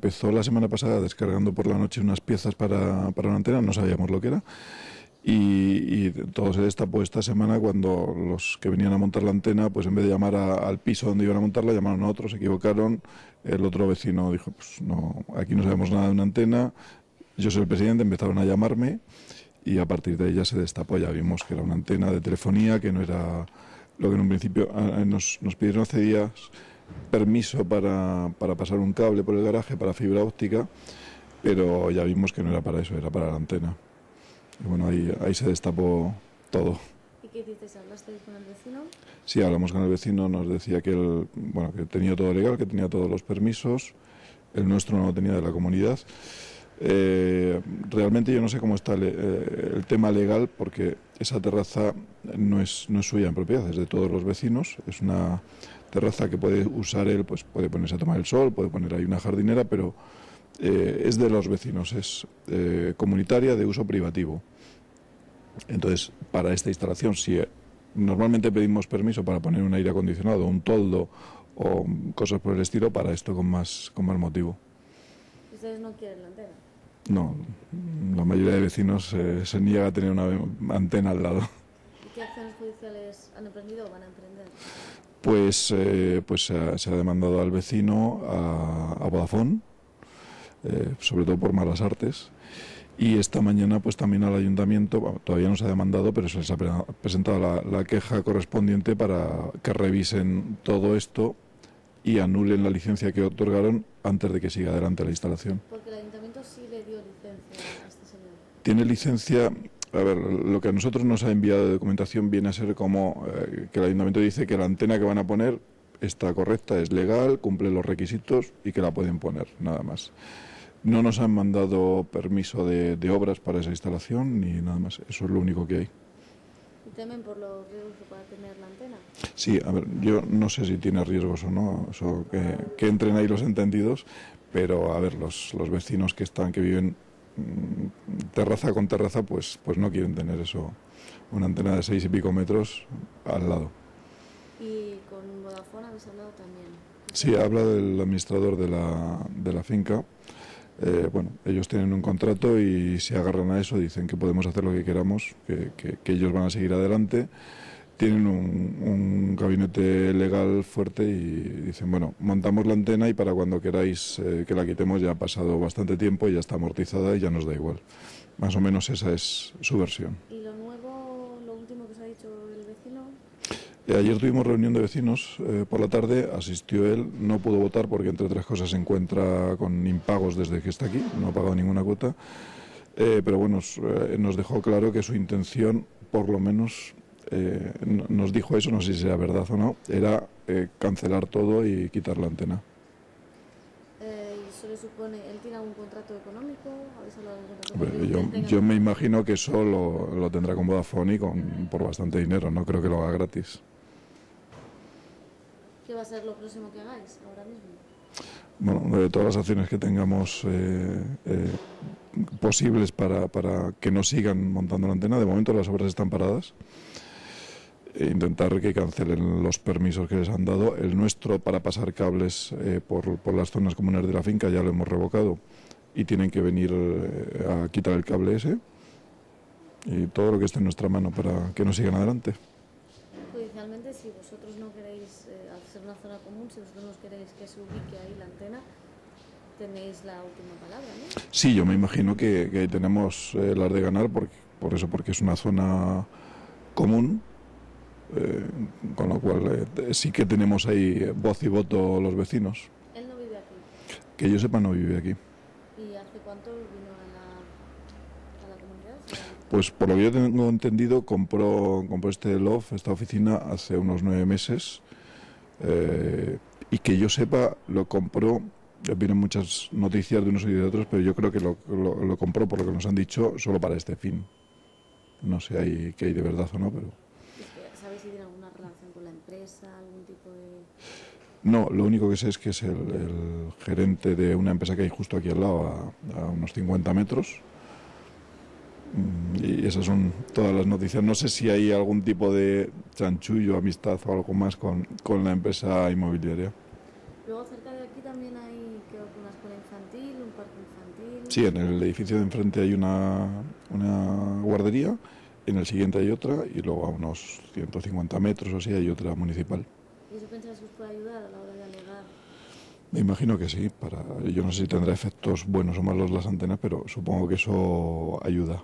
empezó la semana pasada descargando por la noche unas piezas para, para una antena, no sabíamos lo que era. Y, y, todo se destapó esta semana cuando los que venían a montar la antena, pues en vez de llamar al piso donde iban a montarla, llamaron a otros, se equivocaron. El otro vecino dijo, pues no, aquí no sabemos nada de una antena. Yo soy el presidente, empezaron a llamarme y a partir de ya se destapó. Ya vimos que era una antena de telefonía, que no era lo que en un principio nos, nos pidieron hace días permiso para, para pasar un cable por el garaje para fibra óptica, pero ya vimos que no era para eso, era para la antena. Y bueno, ahí, ahí se destapó todo. ¿Y qué dices? ¿Hablaste con el vecino? Sí, hablamos con el vecino, nos decía que él, bueno, que tenía todo legal, que tenía todos los permisos, el nuestro no lo tenía de la comunidad. Eh, realmente yo no sé cómo está el, eh, el, tema legal porque esa terraza no es, no es suya en propiedad, es de todos los vecinos, es una terraza que puede usar él, pues puede ponerse a tomar el sol, puede poner ahí una jardinera, pero eh, es de los vecinos, es eh, comunitaria de uso privativo. Entonces, para esta instalación, si eh, normalmente pedimos permiso para poner un aire acondicionado, un toldo o cosas por el estilo, para esto con más, con más motivo. ¿Ustedes no quieren la antena? No, la mayoría de vecinos eh, se niega a tener una antena al lado. ¿Y qué acciones judiciales han emprendido o van a emprender? Pues, eh, pues se ha, se ha, demandado al vecino, a, a Vodafone, eh, sobre todo por malas artes. Y esta mañana, pues también al ayuntamiento, bueno, todavía no se ha demandado, pero se les ha presentado la, la, queja correspondiente para que revisen todo esto y anulen la licencia que otorgaron antes de que siga adelante la instalación. Porque el ayuntamiento sí le dio licencia a este señor. Tiene licencia, a ver, lo que a nosotros nos ha enviado de documentación viene a ser como eh, que el ayuntamiento dice que la antena que van a poner está correcta, es legal, cumple los requisitos y que la pueden poner, nada más. No nos han mandado permiso de, de, obras para esa instalación ni nada más. Eso es lo único que hay. ¿Y temen por los riesgos que pueda tener la antena? Sí, a ver, yo no sé si tiene riesgos o no, eso que, que entren ahí los entendidos, pero a ver, los, los vecinos que están, que viven terraza con terraza, pues, pues no quieren tener eso, una antena de seis y pico metros al lado. ¿Y con Vodafone habéis hablado también? Sí, ha hablado el administrador de la, de la finca. Eh, bueno, ellos tienen un contrato y se agarran a eso, dicen que podemos hacer lo que queramos, que, que, que ellos van a seguir adelante. Tienen un, un, gabinete legal fuerte y dicen, bueno, montamos la antena y para cuando queráis eh, que la quitemos ya ha pasado bastante tiempo y ya está amortizada y ya nos da igual. Más o menos esa es su versión. ¿Y lo nuevo, lo último que os ha dicho el vecino? Eh, ayer tuvimos reunión de vecinos eh, por la tarde, asistió él, no pudo votar porque entre otras cosas se encuentra con impagos desde que está aquí, no ha pagado ninguna cuota, pero bueno, nos dejó claro que su intención, por lo menos, eh, nos dijo eso, no sé si sea verdad o no, era cancelar todo y quitar la antena. ¿Y eso le supone, él tiene algún contrato económico? ¿Habéis hablado de algún contrato Hombre, yo, yo, me imagino que eso lo, lo tendrá con Vodafone y con, por bastante dinero, no creo que lo haga gratis. ¿Qué va a ser lo próximo que hagáis ahora mismo? Bueno, de todas las acciones que tengamos eh, eh, posibles para, para, que no sigan montando la antena, de momento las obras están paradas. E intentar que cancelen los permisos que les han dado. El nuestro para pasar cables eh, por, por, las zonas comunes de la finca ya lo hemos revocado y tienen que venir a quitar el cable ese y todo lo que esté en nuestra mano para que no sigan adelante. Judicialmente, si vosotros no queréis hacer una zona común, si vosotros no queréis que se ubique ahí la antena, tenéis la última palabra, ¿no? Sí, yo me imagino que, que ahí tenemos eh, las de ganar, porque, por eso, porque es una zona común, eh, con lo cual eh, sí que tenemos ahí voz y voto los vecinos. ¿Él no vive aquí? Que yo sepa, no vive aquí. ¿Y hace cuánto vino a la, a la comunidad? Pues por lo que yo tengo entendido, compró, compró este loft, esta oficina, hace unos nueve meses. Eh, y que yo sepa, lo compró, vienen muchas noticias de unos y de otros, pero yo creo que lo, lo, lo, compró, por lo que nos han dicho, solo para este fin. No sé ahí qué hay de verdad o no, pero... ¿Sabéis si tiene alguna relación con la empresa, algún tipo de...? No, lo único que sé es que es el, el gerente de una empresa que hay justo aquí al lado, a, a unos 50 metros, y esas son todas las noticias. No sé si hay algún tipo de chanchullo, amistad o algo más con, con la empresa inmobiliaria. Luego cerca de aquí también hay creo que una escuela infantil infantil, un parque infantil. Sí, en el edificio de enfrente hay una, una guardería, en el siguiente hay otra y luego a unos 150 metros o así hay otra municipal. ¿Y eso pensáis que os puede ayudar a la hora de alegar? Me imagino que sí, para, yo no sé si tendrá efectos buenos o malos las antenas, pero supongo que eso ayuda.